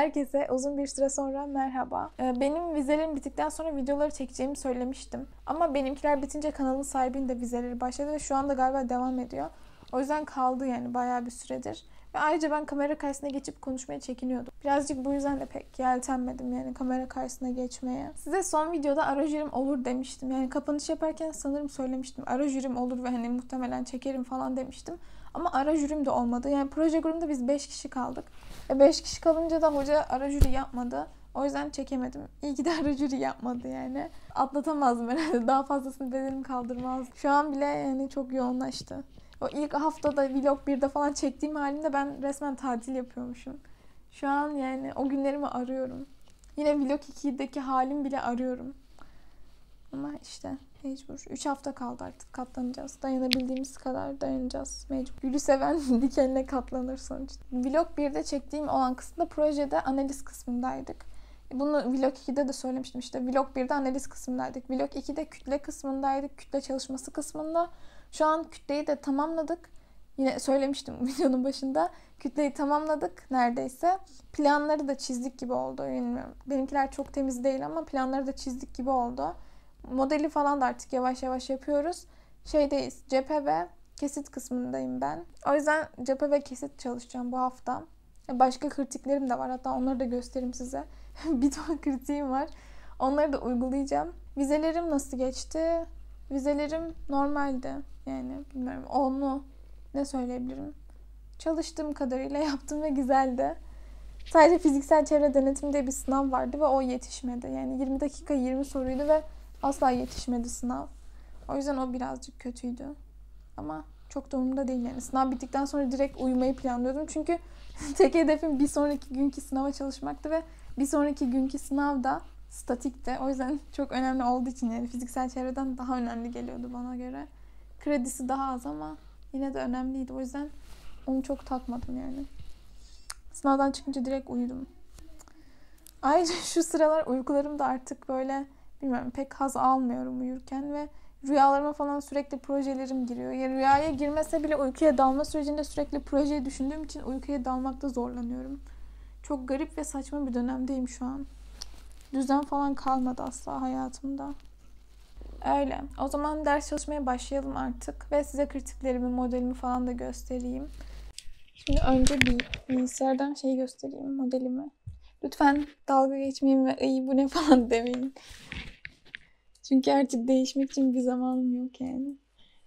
Herkese uzun bir süre sonra merhaba. Ee, Benim vizelerim bittikten sonra videoları çekeceğimi söylemiştim. Ama benimkiler bitince kanalın sahibinin de vizeleri başladı ve şu anda galiba devam ediyor. O yüzden kaldı yani bayağı bir süredir. Ve ayrıca ben kamera karşısına geçip konuşmaya çekiniyordum. Birazcık bu yüzden de pek yeltenmedim yani kamera karşısına geçmeye. Size son videoda ara jürim olur demiştim. Yani kapanış yaparken sanırım söylemiştim. Ara jürim olur ve hani muhtemelen çekerim falan demiştim. Ama ara jürim de olmadı. Yani proje grubunda biz 5 kişi kaldık. Ve 5 kişi kalınca da hoca ara jüri yapmadı. O yüzden çekemedim. İyi ki de ara jüri yapmadı yani. Atlatamazdım herhalde. Daha fazlasını bedenim kaldırmaz. Şu an bile yani çok yoğunlaştı. O ilk haftada vlog 1'de falan çektiğim halinde ben resmen tatil yapıyormuşum. Şu an yani o günlerimi arıyorum. Yine vlog 2'deki halim bile arıyorum. Ama işte mecbur. 3 hafta kaldı artık katlanacağız. Dayanabildiğimiz kadar dayanacağız. Mecbur. Gülü seven dikenine katlanır sonuçta. Vlog 1'de çektiğim olan kısımda projede analiz kısmındaydık. Bunu vlog 2'de de söylemiştim işte. Vlog 1'de analiz kısmındaydık. Vlog 2'de kütle kısmındaydık. Kütle çalışması kısmında. Şu an kütleyi de tamamladık. Yine söylemiştim videonun başında. Kütleyi tamamladık neredeyse. Planları da çizdik gibi oldu. Bilmiyorum. Benimkiler çok temiz değil ama planları da çizdik gibi oldu. Modeli falan da artık yavaş yavaş yapıyoruz. Şeydeyiz. Cephe ve kesit kısmındayım ben. O yüzden cephe ve kesit çalışacağım bu hafta. Başka kritiklerim de var. Hatta onları da göstereyim size. bir ton kritiğim var. Onları da uygulayacağım. Vizelerim nasıl geçti? Vizelerim normaldi. Yani bilmiyorum. Onlu ne söyleyebilirim? Çalıştığım kadarıyla yaptım ve güzeldi. Sadece fiziksel çevre denetimi diye bir sınav vardı ve o yetişmedi. Yani 20 dakika 20 soruydu ve asla yetişmedi sınav. O yüzden o birazcık kötüydü. Ama çok da umurumda değil yani. Sınav bittikten sonra direkt uyumayı planlıyordum. Çünkü tek hedefim bir sonraki günkü sınava çalışmaktı ve bir sonraki günkü sınav da statikti. O yüzden çok önemli olduğu için yani fiziksel çevreden daha önemli geliyordu bana göre. Kredisi daha az ama yine de önemliydi. O yüzden onu çok takmadım yani. Sınavdan çıkınca direkt uyudum. Ayrıca şu sıralar uykularım da artık böyle bilmiyorum pek haz almıyorum uyurken ve rüyalarıma falan sürekli projelerim giriyor. Yani rüyaya girmese bile uykuya dalma sürecinde sürekli projeyi düşündüğüm için uykuya dalmakta zorlanıyorum. Çok garip ve saçma bir dönemdeyim şu an. Düzen falan kalmadı asla hayatımda. Öyle. O zaman ders çalışmaya başlayalım artık ve size kritiklerimi, modelimi falan da göstereyim. Şimdi önce bir bilgisayardan şey göstereyim, modelimi. Lütfen dalga geçmeyin ve iyi bu ne falan demeyin. Çünkü artık değişmek için bir zamanım yok yani.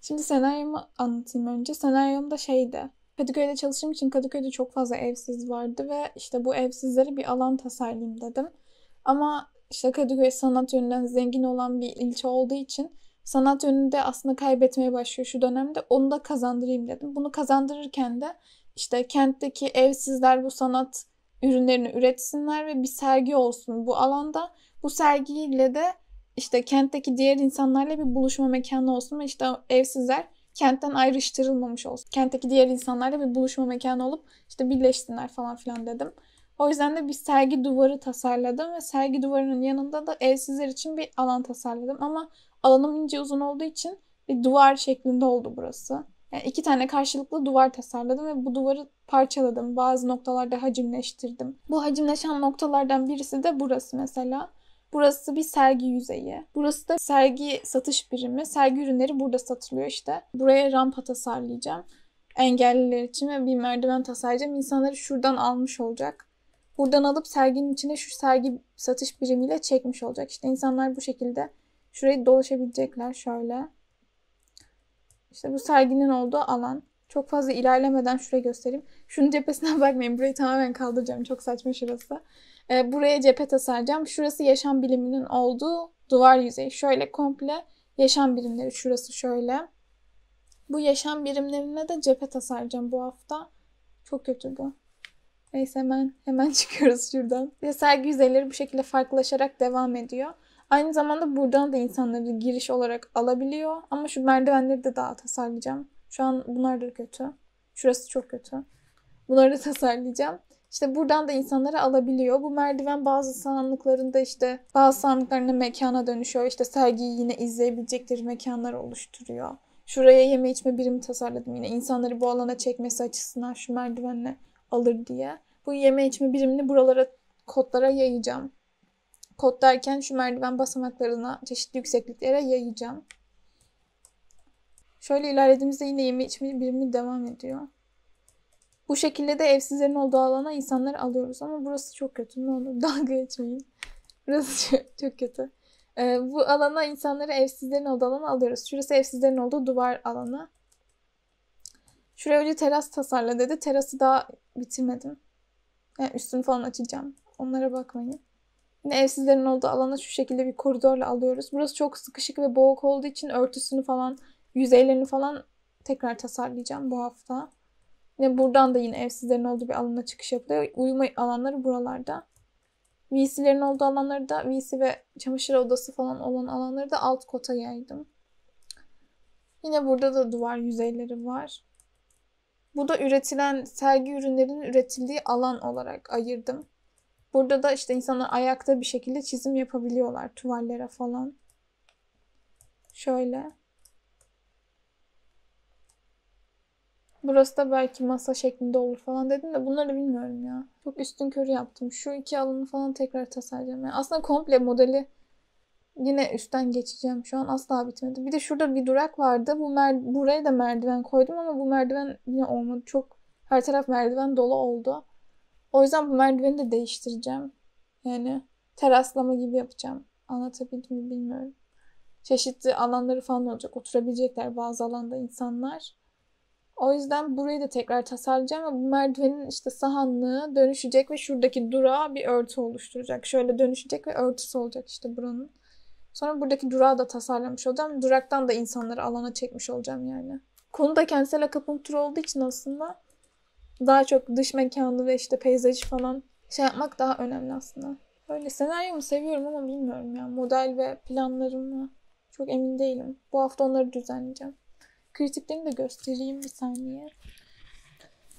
Şimdi senaryomu anlatayım önce. Senaryom da şeydi. Kadıköy'de çalıştığım için Kadıköy'de çok fazla evsiz vardı ve işte bu evsizlere bir alan tasarlayayım dedim. Ama işte Kadıköy sanat yönünden zengin olan bir ilçe olduğu için sanat yönünde aslında kaybetmeye başlıyor şu dönemde. Onu da kazandırayım dedim. Bunu kazandırırken de işte kentteki evsizler bu sanat ürünlerini üretsinler ve bir sergi olsun bu alanda. Bu sergiyle de işte kentteki diğer insanlarla bir buluşma mekanı olsun ve işte evsizler kentten ayrıştırılmamış olsun. Kentteki diğer insanlarla bir buluşma mekanı olup işte birleşsinler falan filan dedim. O yüzden de bir sergi duvarı tasarladım ve sergi duvarının yanında da evsizler için bir alan tasarladım. Ama alanım ince uzun olduğu için bir duvar şeklinde oldu burası. Yani iki tane karşılıklı duvar tasarladım ve bu duvarı parçaladım. Bazı noktalarda hacimleştirdim. Bu hacimleşen noktalardan birisi de burası mesela. Burası bir sergi yüzeyi. Burası da sergi satış birimi. Sergi ürünleri burada satılıyor işte. Buraya rampa tasarlayacağım. Engelliler için ve bir merdiven tasarlayacağım. İnsanları şuradan almış olacak. Buradan alıp serginin içine şu sergi satış birimiyle çekmiş olacak. İşte insanlar bu şekilde şurayı dolaşabilecekler şöyle. İşte bu serginin olduğu alan. Çok fazla ilerlemeden şurayı göstereyim. Şunun cephesine bakmayın. Burayı tamamen kaldıracağım. Çok saçma şurası. Ee, buraya cephe tasarlayacağım. Şurası yaşam biliminin olduğu duvar yüzeyi. Şöyle komple yaşam birimleri. Şurası şöyle. Bu yaşam birimlerine de cephe tasarlayacağım bu hafta. Çok kötü bu. Neyse hemen hemen çıkıyoruz şuradan. Ve sergi yüzeyleri bu şekilde farklılaşarak devam ediyor. Aynı zamanda buradan da insanları giriş olarak alabiliyor. Ama şu merdivenleri de daha tasarlayacağım. Şu an bunlar da kötü. Şurası çok kötü. Bunları da tasarlayacağım. İşte buradan da insanları alabiliyor. Bu merdiven bazı sandıklarında işte bazı sandıklarında mekana dönüşüyor. İşte sergiyi yine izleyebilecekleri mekanlar oluşturuyor. Şuraya yeme içme birimi tasarladım yine. insanları bu alana çekmesi açısından şu merdivenle alır diye. Bu yeme içme birimini buralara kodlara yayacağım. Kod derken şu merdiven basamaklarına çeşitli yüksekliklere yayacağım. Şöyle ilerlediğimizde yine yeme içme birimi devam ediyor. Bu şekilde de evsizlerin olduğu alana insanları alıyoruz. Ama burası çok kötü. Ne olur dalga geçmeyin. Burası çok, kötü. Ee, bu alana insanları evsizlerin olduğu alana alıyoruz. Şurası evsizlerin olduğu duvar alanı. Şuraya önce teras tasarla dedi. Terası daha bitirmedim. Yani üstünü falan açacağım. Onlara bakmayın. Yine evsizlerin olduğu alana şu şekilde bir koridorla alıyoruz. Burası çok sıkışık ve boğuk olduğu için örtüsünü falan, yüzeylerini falan tekrar tasarlayacağım bu hafta. Yine buradan da yine evsizlerin olduğu bir alana çıkış yapılıyor. Uyuma alanları buralarda. VC'lerin olduğu alanları da VC ve çamaşır odası falan olan alanları da alt kota yaydım. Yine burada da duvar yüzeyleri var. Bu da üretilen sergi ürünlerinin üretildiği alan olarak ayırdım. Burada da işte insanlar ayakta bir şekilde çizim yapabiliyorlar tuvallere falan. Şöyle. Burası da belki masa şeklinde olur falan dedim de bunları bilmiyorum ya. Çok üstün körü yaptım. Şu iki alanı falan tekrar tasarlayacağım. Yani aslında komple modeli yine üstten geçeceğim. Şu an asla bitmedi. Bir de şurada bir durak vardı. Bu mer buraya da merdiven koydum ama bu merdiven yine olmadı. Çok her taraf merdiven dolu oldu. O yüzden bu merdiveni de değiştireceğim. Yani teraslama gibi yapacağım. Anlatabildim mi bilmiyorum. Çeşitli alanları falan olacak. Oturabilecekler bazı alanda insanlar. O yüzden burayı da tekrar tasarlayacağım ama bu merdivenin işte sahanlığı dönüşecek ve şuradaki durağa bir örtü oluşturacak. Şöyle dönüşecek ve örtüsü olacak işte buranın. Sonra buradaki durağı da tasarlamış olacağım. Duraktan da insanları alana çekmiş olacağım yani. Konu da kentsel akupunktur olduğu için aslında daha çok dış mekanı ve işte peyzajı falan şey yapmak daha önemli aslında. Böyle senaryomu seviyorum ama bilmiyorum ya. Model ve planlarımı çok emin değilim. Bu hafta onları düzenleyeceğim. Kritiklerimi de göstereyim bir saniye.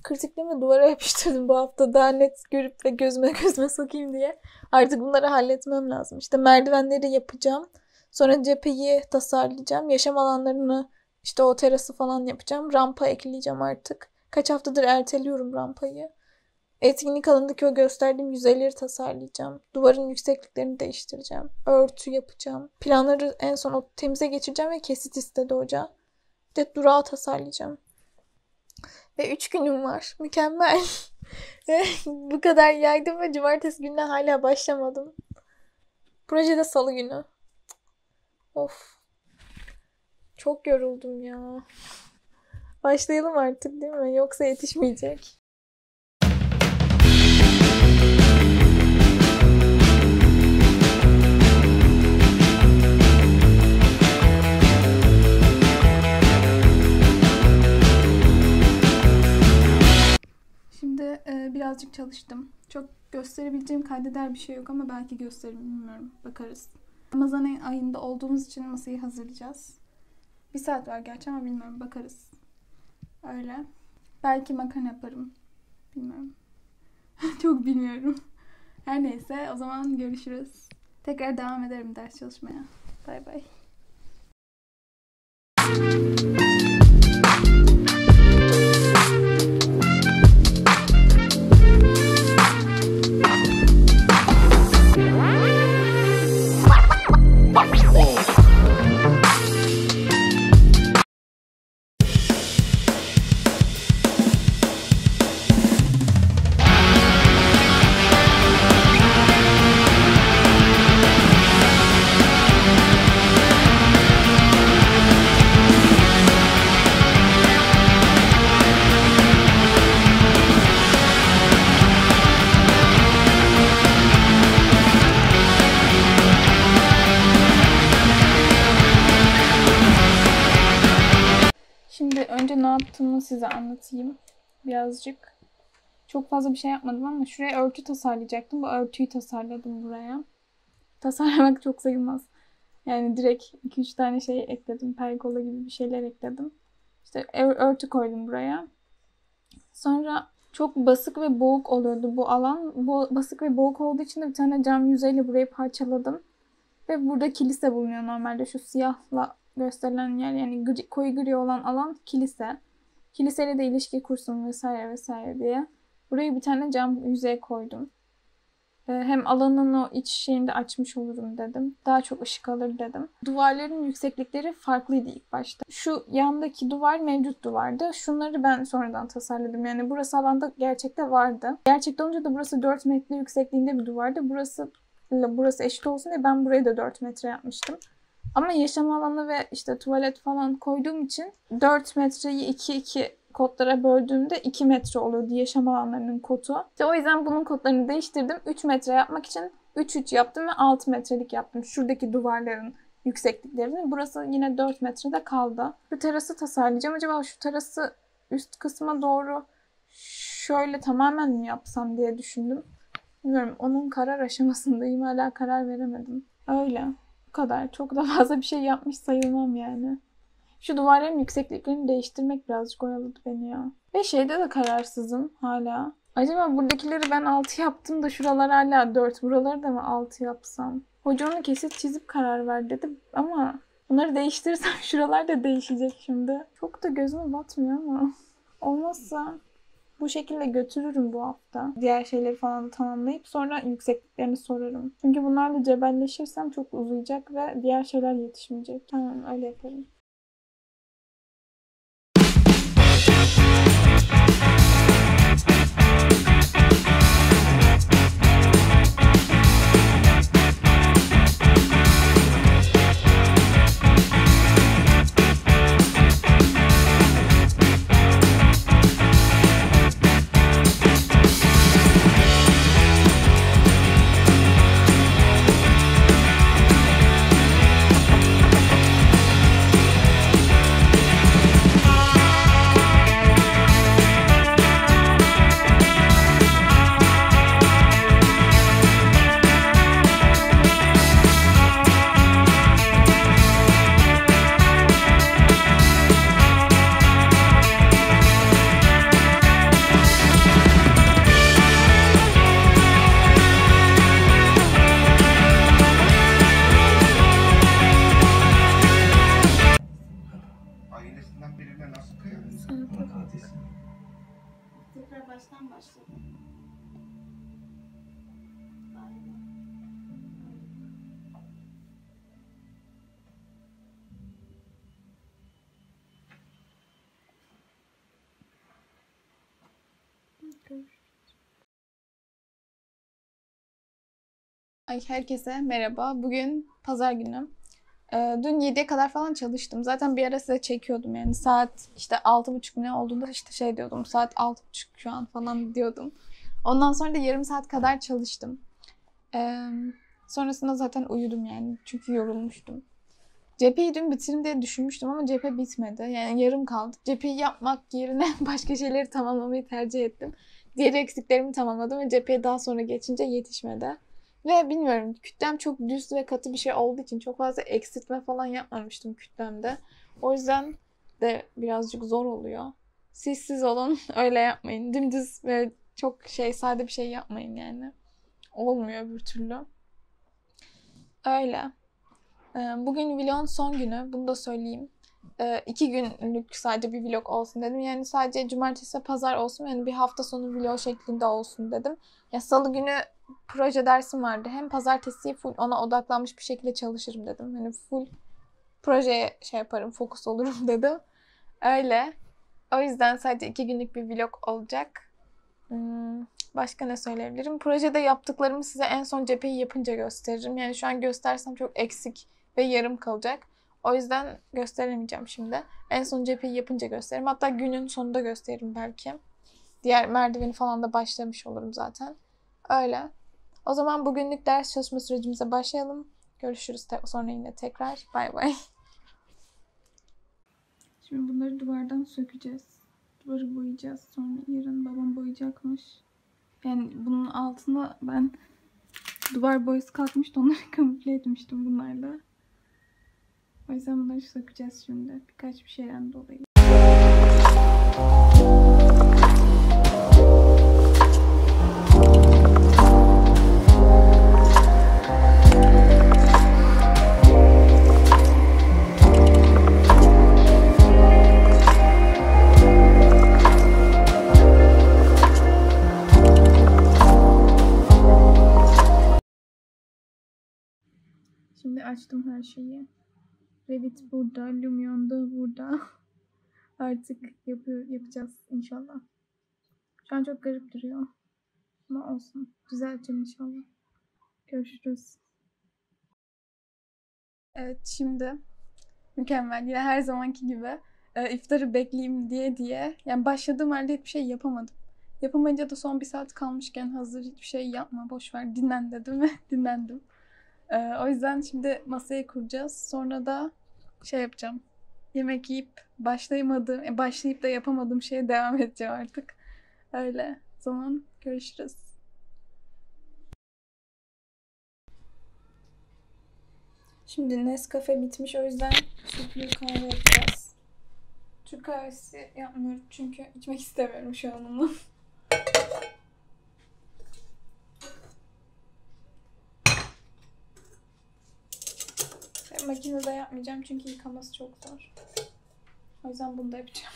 Kritiklerimi duvara yapıştırdım bu hafta daha net görüp ve gözüme gözüme sokayım diye. Artık bunları halletmem lazım. İşte merdivenleri yapacağım. Sonra cepheyi tasarlayacağım. Yaşam alanlarını işte o terası falan yapacağım. Rampa ekleyeceğim artık. Kaç haftadır erteliyorum rampayı. Etkinlik alanındaki o gösterdiğim yüzeyleri tasarlayacağım. Duvarın yüksekliklerini değiştireceğim. Örtü yapacağım. Planları en son o temize geçireceğim ve kesit istedi hoca. Bir de durağı tasarlayacağım. Ve üç günüm var. Mükemmel. Bu kadar yaydım ve cumartesi gününe hala başlamadım. Projede salı günü. Of. Çok yoruldum ya. Başlayalım artık değil mi? Yoksa yetişmeyecek. Şimdi e, birazcık çalıştım. Çok gösterebileceğim kaydeder bir şey yok ama belki gösteririm bilmiyorum. Bakarız. Ramazan ayında olduğumuz için masayı hazırlayacağız. Bir saat var gerçi ama bilmiyorum. Bakarız. Öyle. Belki makarna yaparım. Bilmiyorum. Çok bilmiyorum. Her neyse o zaman görüşürüz. Tekrar devam ederim ders çalışmaya. Bay bay. Şimdi önce ne yaptığımı size anlatayım birazcık. Çok fazla bir şey yapmadım ama şuraya örtü tasarlayacaktım. Bu örtüyü tasarladım buraya. Tasarlamak çok sayılmaz. Yani direkt 2-3 tane şey ekledim. Pergola gibi bir şeyler ekledim. İşte örtü koydum buraya. Sonra çok basık ve boğuk oluyordu bu alan. Bu basık ve boğuk olduğu için de bir tane cam yüzeyle burayı parçaladım. Ve burada kilise bulunuyor normalde şu siyahla gösterilen yer yani gri, koyu gri olan alan kilise. Kiliseyle de ilişki kursun vesaire vesaire diye Buraya bir tane cam yüzey koydum. Ee, hem alanın o iç şeyini de açmış olurum dedim. Daha çok ışık alır dedim. Duvarların yükseklikleri farklıydı ilk başta. Şu yandaki duvar mevcut duvardı. Şunları ben sonradan tasarladım. Yani burası alanda gerçekte vardı. Gerçekte olunca da burası 4 metre yüksekliğinde bir duvardı. Burası burası eşit olsun diye ben burayı da 4 metre yapmıştım. Ama yaşam alanı ve işte tuvalet falan koyduğum için 4 metreyi 2-2 kodlara böldüğümde 2 metre oluyordu yaşam alanlarının kotu. İşte o yüzden bunun kodlarını değiştirdim. 3 metre yapmak için 3-3 yaptım ve 6 metrelik yaptım. Şuradaki duvarların yüksekliklerini. Burası yine 4 metrede kaldı. Şu terası tasarlayacağım. Acaba şu terası üst kısma doğru şöyle tamamen mi yapsam diye düşündüm. Bilmiyorum. Onun karar aşamasındayım. Hala karar veremedim. Öyle. Kadar. Çok da fazla bir şey yapmış sayılmam yani. Şu duvarların yüksekliklerini değiştirmek birazcık oyaladı beni ya. Ve şeyde de kararsızım hala. Acaba buradakileri ben 6 yaptım da şuralar hala 4. Buraları da mı 6 yapsam? Hoca onu kesit çizip karar ver dedi. Ama bunları değiştirirsem şuralar da değişecek şimdi. Çok da gözüme batmıyor ama. Olmazsa bu şekilde götürürüm bu hafta. Diğer şeyleri falan tamamlayıp sonra yüksekliklerini sorarım. Çünkü bunlarla cebelleşirsem çok uzayacak ve diğer şeyler yetişmeyecek. Tamam öyle yaparım. Baştan başladım. Ay herkese merhaba. Bugün pazar günü. Ee, dün 7'ye kadar falan çalıştım. Zaten bir ara size çekiyordum yani. Saat işte 6.30 ne olduğunda işte şey diyordum. Saat 6.30 şu an falan diyordum. Ondan sonra da yarım saat kadar çalıştım. Ee, sonrasında zaten uyudum yani. Çünkü yorulmuştum. Cepheyi dün bitiririm diye düşünmüştüm ama cephe bitmedi. Yani yarım kaldı. Cepheyi yapmak yerine başka şeyleri tamamlamayı tercih ettim. Diğer eksiklerimi tamamladım ve cepheye daha sonra geçince yetişmedi. Ve bilmiyorum kütlem çok düz ve katı bir şey olduğu için çok fazla eksiltme falan yapmamıştım kütlemde. O yüzden de birazcık zor oluyor. Siz siz olun öyle yapmayın. Dümdüz ve çok şey sade bir şey yapmayın yani. Olmuyor bir türlü. Öyle. Ee, bugün vlogun son günü. Bunu da söyleyeyim. Ee, iki günlük sadece bir vlog olsun dedim. Yani sadece cumartesi pazar olsun. Yani bir hafta sonu vlog şeklinde olsun dedim. Ya salı günü proje dersim vardı. Hem pazartesi full ona odaklanmış bir şekilde çalışırım dedim. Hani full projeye şey yaparım, fokus olurum dedim. Öyle. O yüzden sadece iki günlük bir vlog olacak. Hmm, başka ne söyleyebilirim? Projede yaptıklarımı size en son cepheyi yapınca gösteririm. Yani şu an göstersem çok eksik ve yarım kalacak. O yüzden gösteremeyeceğim şimdi. En son cepheyi yapınca gösteririm. Hatta günün sonunda gösteririm belki. Diğer merdiveni falan da başlamış olurum zaten. Öyle. O zaman bugünlük ders çalışma sürecimize başlayalım. Görüşürüz sonra yine tekrar. Bay bay. Şimdi bunları duvardan sökeceğiz. Duvarı boyayacağız. Sonra yarın babam boyayacakmış. Yani bunun altına ben duvar boyası kalkmıştı. Onları kamufle etmiştim bunlarla. O yüzden bunları sökeceğiz şimdi. Birkaç bir şeyden dolayı. Şimdi açtım her şeyi. Revit burada, Lumion da burada. Artık yapıyor, yapacağız inşallah. Şu an çok garip duruyor. Ama olsun. Düzelteceğim inşallah. Görüşürüz. Evet şimdi mükemmel. Yine her zamanki gibi e, iftarı bekleyeyim diye diye. Yani başladığım halde hiçbir şey yapamadım. Yapamayınca da son bir saat kalmışken hazır hiçbir şey yapma boş ver dinlen dedim ve dinlendim. E, o yüzden şimdi masayı kuracağız. Sonra da şey yapacağım. Yemek yiyip başlayamadığım, e, başlayıp da yapamadığım şeye devam edeceğim artık. Öyle. O zaman görüşürüz. Şimdi Nescafe bitmiş o yüzden sütlü kahve yapacağız. Türk kahvesi yapmıyorum çünkü içmek istemiyorum şu an onu. Ve Makinede yapmayacağım çünkü yıkaması çok zor. O yüzden bunu da yapacağım.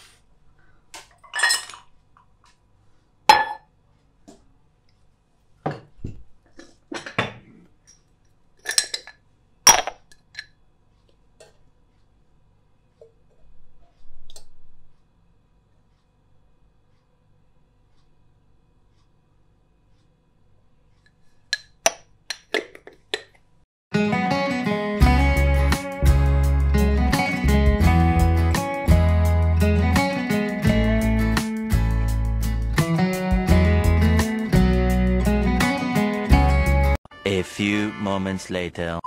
Moments later.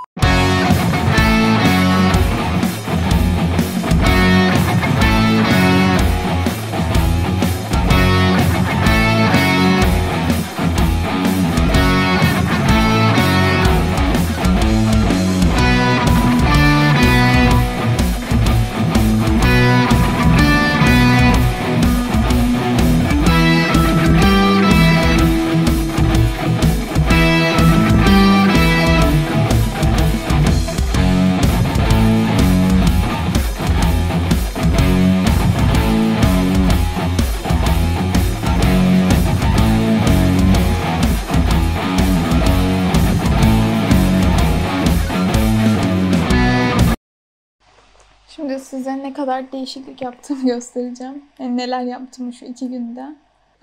Şimdi size ne kadar değişiklik yaptığımı göstereceğim. Yani neler yaptım şu iki günde.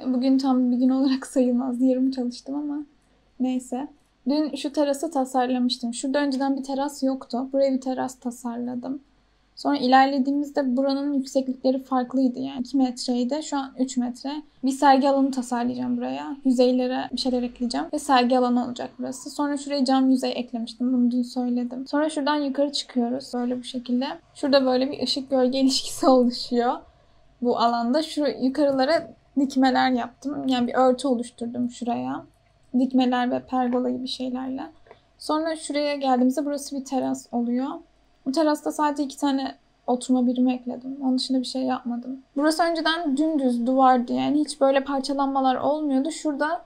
Bugün tam bir gün olarak sayılmaz. Yarım çalıştım ama neyse. Dün şu terası tasarlamıştım. Şurada önceden bir teras yoktu. Buraya bir teras tasarladım. Sonra ilerlediğimizde buranın yükseklikleri farklıydı. Yani 2 metreydi. Şu an 3 metre. Bir sergi alanı tasarlayacağım buraya. Yüzeylere bir şeyler ekleyeceğim. Ve sergi alanı olacak burası. Sonra şuraya cam yüzey eklemiştim. Bunu dün söyledim. Sonra şuradan yukarı çıkıyoruz. Böyle bu şekilde. Şurada böyle bir ışık gölge ilişkisi oluşuyor. Bu alanda. Şu yukarılara dikmeler yaptım. Yani bir örtü oluşturdum şuraya. Dikmeler ve pergola gibi şeylerle. Sonra şuraya geldiğimizde burası bir teras oluyor. Bu terasta sadece iki tane oturma birimi ekledim. Onun dışında bir şey yapmadım. Burası önceden dümdüz duvardı yani hiç böyle parçalanmalar olmuyordu. Şurada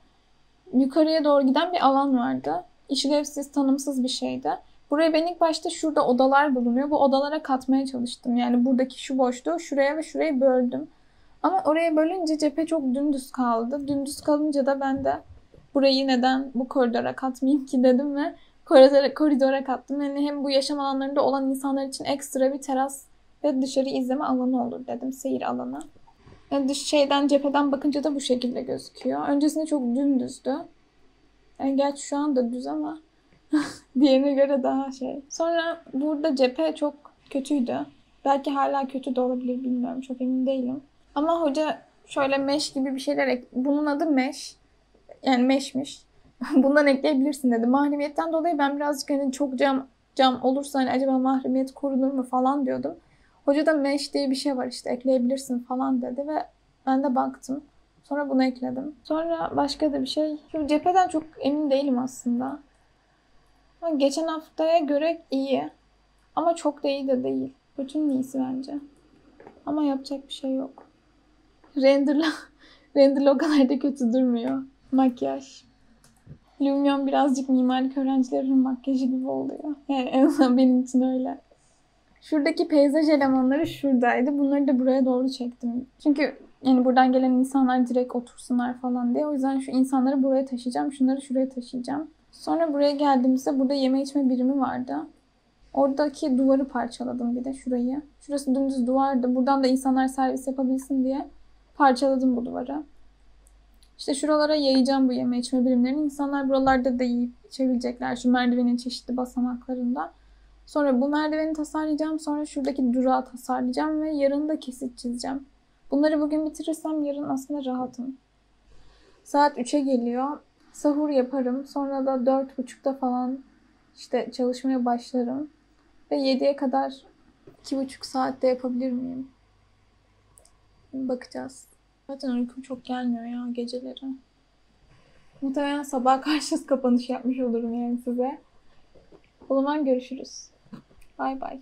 yukarıya doğru giden bir alan vardı. İşlevsiz, tanımsız bir şeydi. Buraya ben ilk başta şurada odalar bulunuyor. Bu odalara katmaya çalıştım. Yani buradaki şu boşluğu şuraya ve şurayı böldüm. Ama oraya bölünce cephe çok dümdüz kaldı. Dümdüz kalınca da ben de burayı neden bu koridora katmayayım ki dedim ve koridora, koridora kattım. Yani hem bu yaşam alanlarında olan insanlar için ekstra bir teras ve dışarı izleme alanı olur dedim. Seyir alanı. Yani dış şeyden cepheden bakınca da bu şekilde gözüküyor. Öncesinde çok dümdüzdü. Yani gerçi şu anda düz ama diğerine göre daha şey. Sonra burada cephe çok kötüydü. Belki hala kötü de olabilir bilmiyorum. Çok emin değilim. Ama hoca şöyle mesh gibi bir şeyler ek... Bunun adı mesh. Yani meshmiş. Bundan ekleyebilirsin dedi. Mahremiyetten dolayı ben birazcık hani çok cam cam olursa hani acaba mahremiyet korunur mu falan diyordum. Hoca da mesh diye bir şey var işte ekleyebilirsin falan dedi ve ben de baktım. Sonra bunu ekledim. Sonra başka da bir şey. Şu cepheden çok emin değilim aslında. Ama geçen haftaya göre iyi. Ama çok da iyi de değil. Bütün iyisi bence. Ama yapacak bir şey yok. Renderla, renderla o kadar da kötü durmuyor. Makyaj. Lumion birazcık mimarlık öğrencilerinin makyajı gibi oluyor. Yani en azından benim için öyle. Şuradaki peyzaj elemanları şuradaydı. Bunları da buraya doğru çektim. Çünkü yani buradan gelen insanlar direkt otursunlar falan diye. O yüzden şu insanları buraya taşıyacağım. Şunları şuraya taşıyacağım. Sonra buraya geldiğimizde burada yeme içme birimi vardı. Oradaki duvarı parçaladım bir de şurayı. Şurası dümdüz duvardı. Buradan da insanlar servis yapabilsin diye parçaladım bu duvarı. İşte şuralara yayacağım bu yeme içme birimlerini. İnsanlar buralarda da yiyip içebilecekler şu merdivenin çeşitli basamaklarında. Sonra bu merdiveni tasarlayacağım. Sonra şuradaki durağı tasarlayacağım ve yarın da kesit çizeceğim. Bunları bugün bitirirsem yarın aslında rahatım. Saat 3'e geliyor. Sahur yaparım. Sonra da 4.30'da falan işte çalışmaya başlarım. Ve 7'ye kadar 2,5 saatte yapabilir miyim? Bakacağız. Zaten uykum çok gelmiyor ya geceleri. Muhtemelen sabah karşı kapanış yapmış olurum yani size. O zaman görüşürüz. Bay bay.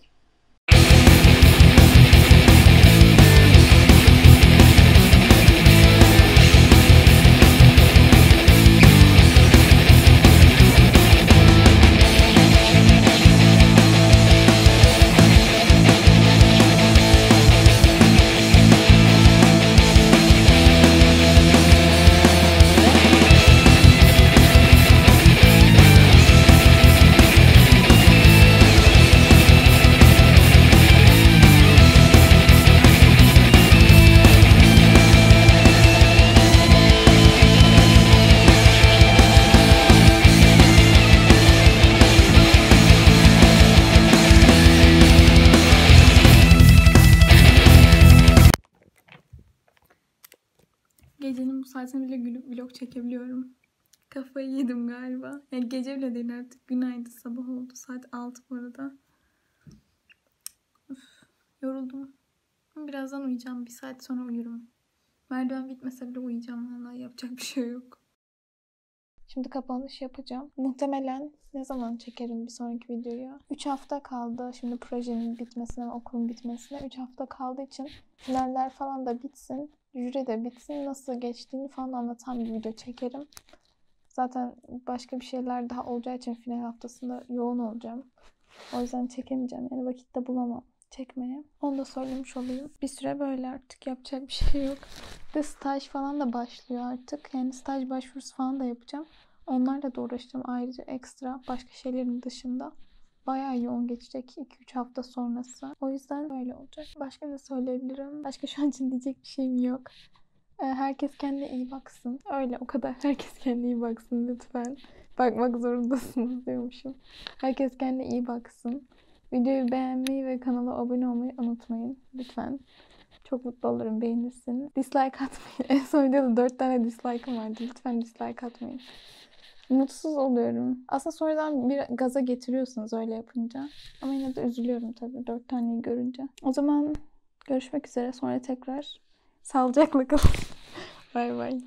Çekebiliyorum. Kafayı yedim galiba. Yani gece bile değil artık. Günaydın sabah oldu. Saat 6 bu arada. Üf, yoruldum. Birazdan uyuyacağım. Bir saat sonra uyurum. Merdiven bitmese bile uyuyacağım. Vallahi yapacak bir şey yok. Şimdi kapanış yapacağım. Muhtemelen ne zaman çekerim bir sonraki videoyu? 3 hafta kaldı şimdi projenin bitmesine, okulun bitmesine. 3 hafta kaldığı için finaller falan da bitsin. Jüri de bitsin. Nasıl geçtiğini falan anlatan bir video çekerim. Zaten başka bir şeyler daha olacağı için final haftasında yoğun olacağım. O yüzden çekemeyeceğim. Yani vakit de bulamam çekmeye. Onu da söylemiş olayım. Bir süre böyle artık yapacak bir şey yok. Bir staj falan da başlıyor artık. Yani staj başvurusu falan da yapacağım. Onlarla da uğraşacağım ayrıca ekstra başka şeylerin dışında. Bayağı yoğun geçecek 2-3 hafta sonrası. O yüzden böyle olacak. Başka ne söyleyebilirim? Başka şu an için diyecek bir şeyim yok. Ee, Herkes kendine iyi baksın. Öyle o kadar. Herkes kendine iyi baksın lütfen. Bakmak zorundasınız diyormuşum. Herkes kendine iyi baksın. Videoyu beğenmeyi ve kanala abone olmayı unutmayın. Lütfen. Çok mutlu olurum beğenirsiniz. Dislike atmayın. En son videoda 4 tane dislike'ım vardı. Lütfen dislike atmayın. Mutsuz oluyorum. Aslında sonradan bir gaza getiriyorsunuz öyle yapınca. Ama yine de üzülüyorum tabii 4 taneyi görünce. O zaman görüşmek üzere. Sonra tekrar sağlıcakla kalın. bay bay.